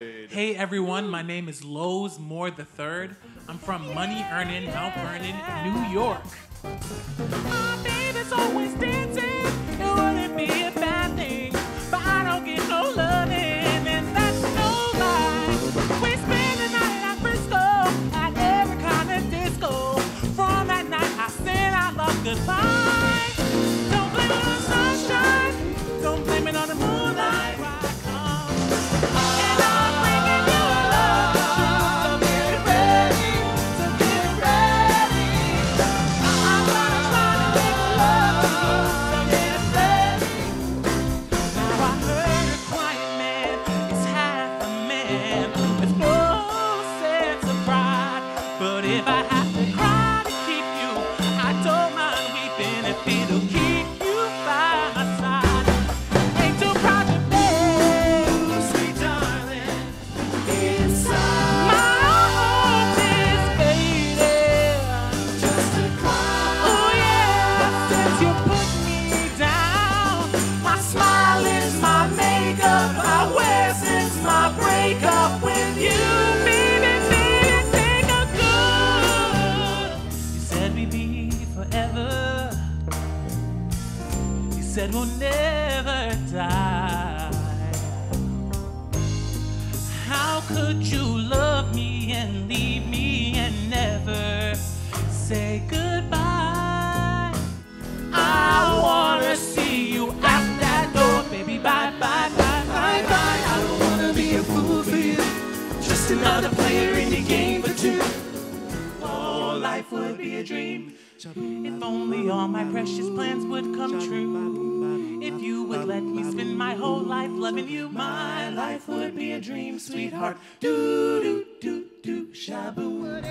Hey everyone, my name is Lowes Moore III. I'm from Money Earning, Mount Vernon, New York. My baby's always dancing, it wouldn't be a bad thing, but I don't get no loving, and that's no lie. We spend the night at Frisco, at every kind of disco. From that night, I said I love goodbye. Weeping if it'll Said we'll never die. How could you love me and leave me and never say goodbye? I wanna see you out that door, baby. Bye, bye, bye, bye, bye. I don't wanna be a fool for you, just another player in the game for two. Oh, life would be a dream if only all my precious plans would come true. If you would let me spend my whole life loving you, my life would be a dream, sweetheart. Do do do do shaboo.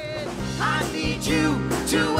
I need you to